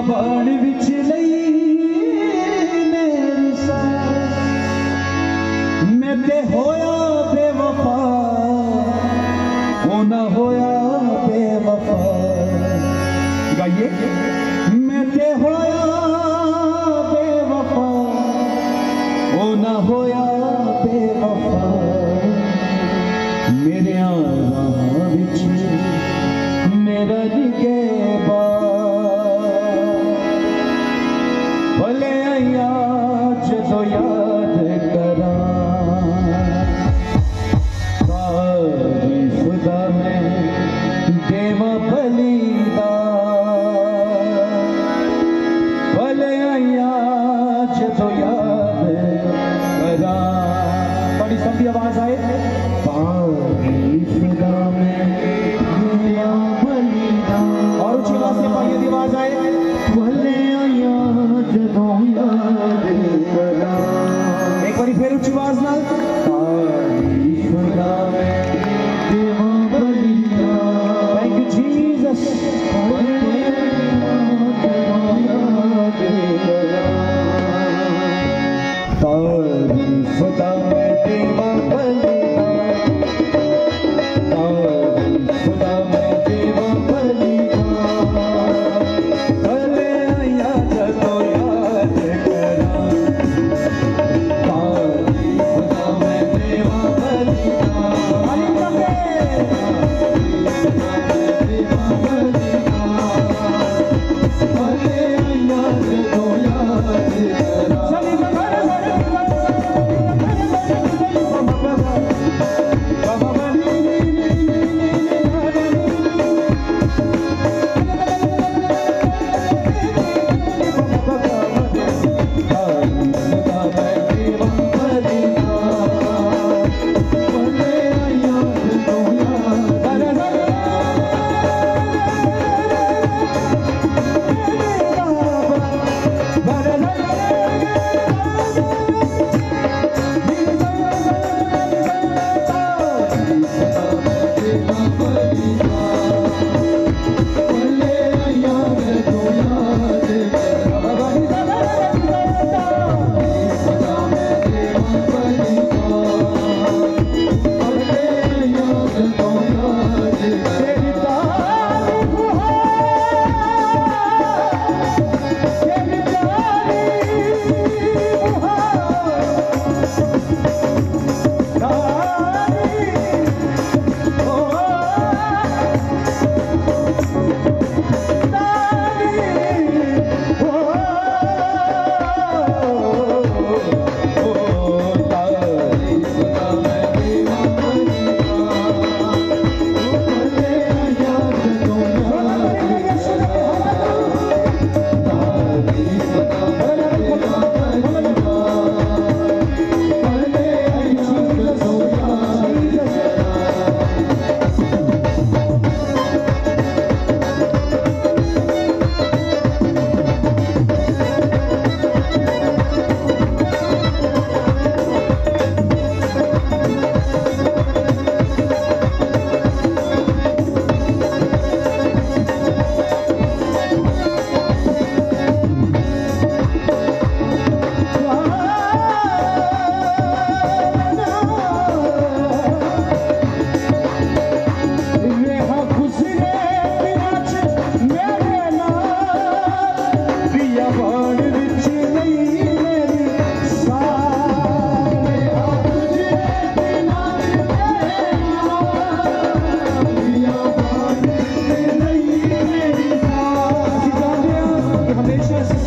ಬಾಳಿವೆ यादि करली भले यादि tới phật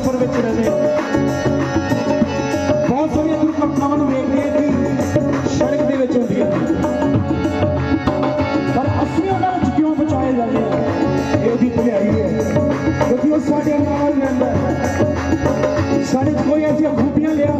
ਮੁਜ਼ੱਫਰਪੁਰ ਵਿੱਚ ਰਹੇ ਬਹੁਤ ਸਾਰੀਆਂ ਦੁਰਘਟਨਾਵਾਂ ਨੂੰ ਵੇਖਦੇ ਹਾਂ ਕਿ ਸੜਕ ਦੇ ਵਿੱਚ ਹੁੰਦੀਆਂ। ਪਰ ਅਸੀਂ ਉਹਨਾਂ ਨੂੰ ਕਿਉਂ ਬਚਾਏ ਜਾਂਦੇ ਹਾਂ? ਇਹ ਉਹਦੀ ਭਲਾਈ ਹੈ। ਕਿਉਂਕਿ ਉਹ ਸਾਡੇ ਨਾਲ ਰਹਿੰਦਾ ਸਾਡੇ ਕੋਈ ਐਸੀਆਂ ਖੂਬੀਆਂ ਲਿਆ